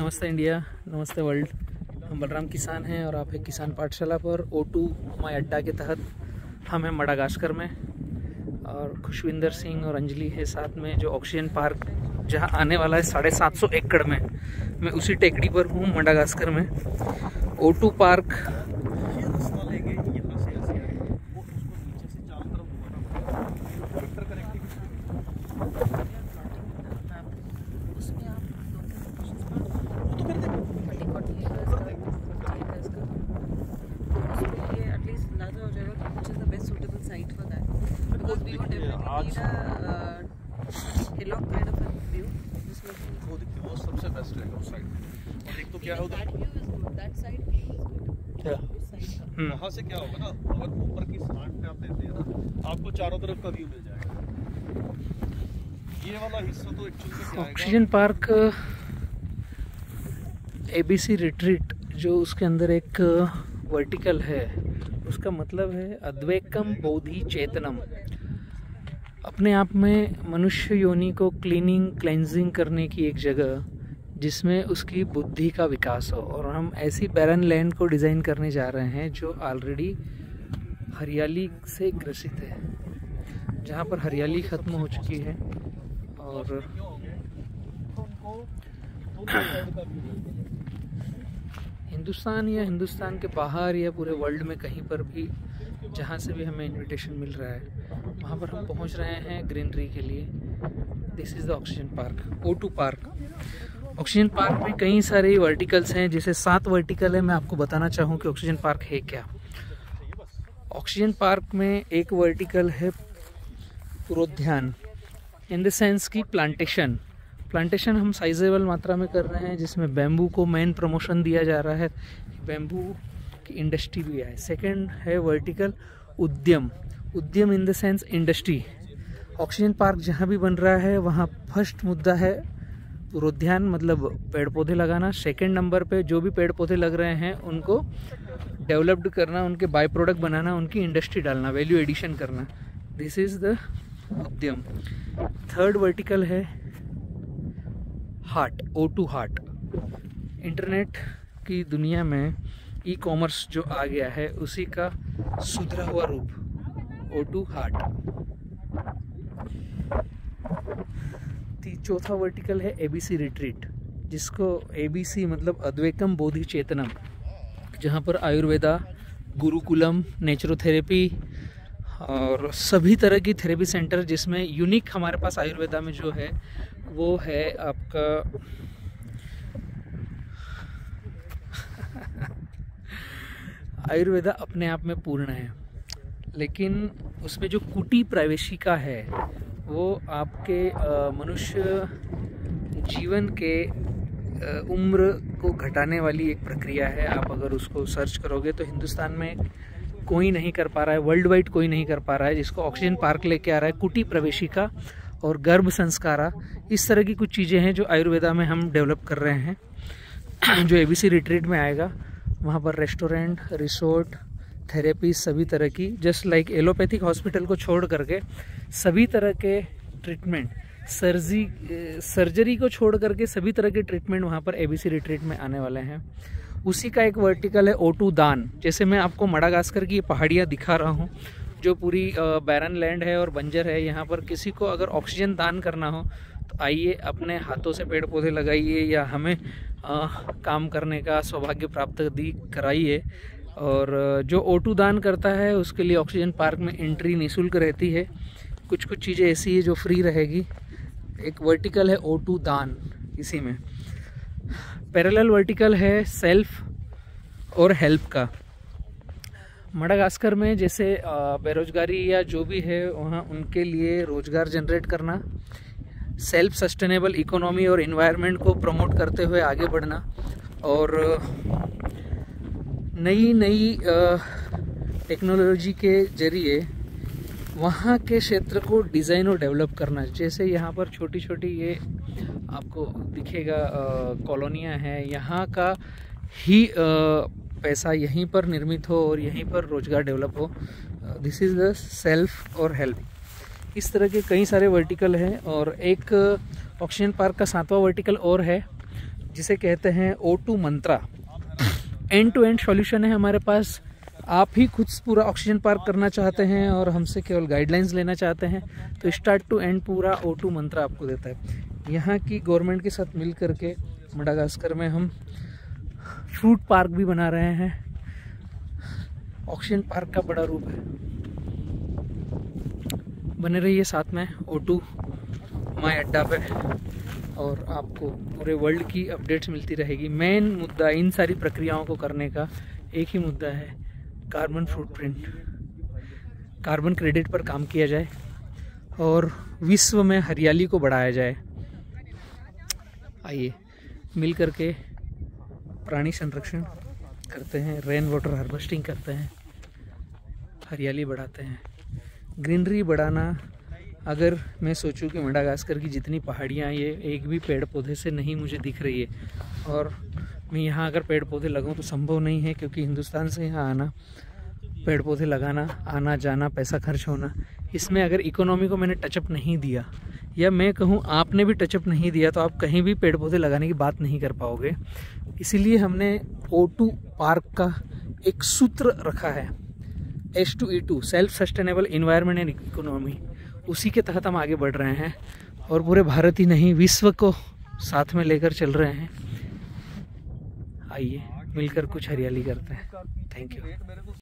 नमस्ते इंडिया, नमस्ते वर्ल्ड। हम बलराम किसान हैं और आप एक किसान पाठशाला पर ओ टू माई अड्डा के तहत हम हैं मडागास्कर में। और खुशविंदर सिंह और अंजलि है साथ में, जो ऑक्सीजन पार्क जहाँ आने वाला है साढ़े सात सौ एकड़ में। मैं उसी टेकड़ी पर हूँ, मडागास्कर में। O two park uh, hillock kind of a view. जिसमें वो देखिए वो सबसे बेस्ट रहेगा उस साइड और एक तो क्या है is good. क्या? This side का. हम्म, वहाँ से क्या होगा ना अगर ऊपर की पे आप हैं ना आपको चारों तरफ़ का व्यू मिल जाएगा। ये वाला हिस्सा तो actually oxygen park ABC retreat जो उसके अंदर एक वर्टिकल है। उसका मतलब है अद्वैकम बोधि चेतनम। अपने आप में मनुष्य योनि को क्लीनिंग क्लेंजिंग करने की एक जगह, जिसमें उसकी बुद्धि का विकास हो। और हम ऐसी बैरन लैंड को डिज़ाइन करने जा रहे हैं, जो ऑलरेडी हरियाली से ग्रसित है, जहाँ पर हरियाली ख़त्म हो चुकी है। और हिंदुस्तान या हिंदुस्तान के बाहर या पूरे वर्ल्ड में कहीं पर भी जहाँ से भी हमें इनविटेशन मिल रहा है, वहाँ पर हम पहुँच रहे हैं ग्रीनरी के लिए। This is the oxygen park O two park oxygen park में कई सारे वर्टिकल्स हैं, जैसे सात वर्टिकल है, मैं आपको बताना चाहूँ कि ऑक्सीजन पार्क है क्या। ऑक्सीजन पार्क में एक वर्टिकल है पुरोध्यान इन द सेंस की प्लांटेशन प्लांटेशन हम साइजेबल मात्रा में कर रहे हैं, जिसमें बैम्बू को मेन प्रमोशन दिया जा रहा है। बैम्बू इंडस्ट्री भी है। सेकंड है वर्टिकल उद्यम। उद्यम in the sense industry oxygen park जहाँ भी बन रहा है, वहाँ फ़र्स्ट मुद्दा है पूर्वोद्यान मतलब पेड़ पौधे लगाना। सेकंड नंबर पे जो भी पेड़ पौधे लग रहे हैं, उनको डेवलप्ड करना, उनके बाय प्रोडक्ट बनाना, उनकी इंडस्ट्री डालना वैल्यू एडिशन करना। दिस इज़ द उद्यम। थर्ड वर्टिकल है heart O two heart internet की दुनिया में ई कॉमर्स जो आ गया है, उसी का सुधरा हुआ रूप ओ टू हार्ट चौथा वर्टिकल है एबीसी रिट्रीट जिसको एबीसी मतलब अद्वैकम बोधि चेतनम, जहाँ पर आयुर्वेदा, गुरुकुलम नेचुरोथेरेपी और सभी तरह की थेरेपी सेंटर जिसमें यूनिक हमारे पास आयुर्वेदा में जो है, वो है आपका आयुर्वेदा अपने आप में पूर्ण है। लेकिन उसमें जो कुटी प्रावेशिका है, वो आपके मनुष्य जीवन के उम्र को घटाने वाली एक प्रक्रिया है। आप अगर उसको सर्च करोगे तो हिंदुस्तान में कोई नहीं कर पा रहा है वर्ल्ड वाइड कोई नहीं कर पा रहा है, जिसको ऑक्सीजन पार्क लेके आ रहा है, कुटी प्रवेशिका और गर्भ संस्कारा। इस तरह की कुछ चीज़ें हैं जो आयुर्वेदा में हम डेवलप कर रहे हैं, जो एबीसी रिट्रीट में आएगा। वहाँ पर रेस्टोरेंट, रिसोर्ट, थेरेपी सभी तरह की जस्ट लाइक एलोपैथिक हॉस्पिटल को छोड़ करके सभी तरह के ट्रीटमेंट सर्जी सर्जरी को छोड़ करके सभी तरह के ट्रीटमेंट वहाँ पर एबीसी रिट्रीट में आने वाले हैं। उसी का एक वर्टिकल है ओटू दान। जैसे मैं आपको मडागास्कर की पहाड़ियाँ दिखा रहा हूँ, जो पूरी बैरन लैंड है और बंजर है, यहाँ पर किसी को अगर ऑक्सीजन दान करना हो आइए अपने हाथों से पेड़ पौधे लगाइए या हमें आ, काम करने का सौभाग्य प्राप्त दी कराइए। और जो ओटू दान करता है उसके लिए ऑक्सीजन पार्क में एंट्री निःशुल्क रहती है। कुछ कुछ चीज़ें ऐसी है जो फ्री रहेगी। एक वर्टिकल है ओटू दान इसी में। पैरेलल वर्टिकल है सेल्फ और हेल्प का। मडागास्कर में जैसे बेरोजगारी या जो भी है वहाँ उनके लिए रोज़गार जनरेट करना। सेल्फ सस्टेनेबल इकोनॉमी और इन्वायरमेंट को प्रमोट करते हुए आगे बढ़ना और नई नई टेक्नोलॉजी के ज़रिए वहाँ के क्षेत्र को डिज़ाइन और डेवलप करना। जैसे यहाँ पर छोटी छोटी ये आपको दिखेगा कॉलोनियाँ हैं। यहाँ का ही अ, पैसा यहीं पर निर्मित हो और यहीं पर रोज़गार डेवलप हो। दिस इज़ द सेल्फ और हेल्प इस तरह के कई सारे वर्टिकल हैं और एक ऑक्सीजन पार्क का सातवां वर्टिकल और है, जिसे कहते हैं O two Mantra end to end solution है हमारे पास। आप ही खुद पूरा ऑक्सीजन पार्क करना चाहते हैं और हमसे केवल गाइडलाइंस लेना चाहते हैं तो स्टार्ट टू एंड पूरा ओ टू मंत्रा आपको देता है। यहाँ की गवर्नमेंट के साथ मिल करके मडागास्कर में हम फ्रूट पार्क भी बना रहे हैं। ऑक्सीजन पार्क का बड़ा रूप है। बने रहिए साथ में ओ टू माई अड्डा पे, और आपको पूरे वर्ल्ड की अपडेट्स मिलती रहेगी। मेन मुद्दा इन सारी प्रक्रियाओं को करने का एक ही मुद्दा है कार्बन फुटप्रिंट कार्बन क्रेडिट पर काम किया जाए, और विश्व में हरियाली को बढ़ाया जाए। आइए, मिल करके प्राणी संरक्षण करते हैं रेन वाटर हार्वेस्टिंग करते हैं, हरियाली बढ़ाते हैं। ग्रीनरी बढ़ाना, अगर मैं सोचूं कि मेडागास्कर की जितनी पहाड़ियाँ ये एक भी पेड़ पौधे से नहीं मुझे दिख रही है। और मैं यहाँ अगर पेड़ पौधे लगाऊँ तो संभव नहीं है, क्योंकि हिंदुस्तान से यहाँ आना, पेड़ पौधे लगाना, आना, जाना, पैसा खर्च होना, इसमें अगर इकोनॉमी को मैंने टचअप नहीं दिया, या मैं कहूँ आपने भी टचअप नहीं दिया तो आप कहीं भी पेड़ पौधे लगाने की बात नहीं कर पाओगे। इसीलिए हमने ओ पार्क का एक सूत्र रखा है। S two E two self sustainable environment and economy उसी के तहत हम आगे बढ़ रहे हैं और पूरे भारत ही नहीं, विश्व को साथ में लेकर चल रहे हैं। आइए, मिलकर कुछ हरियाली करते हैं। Thank you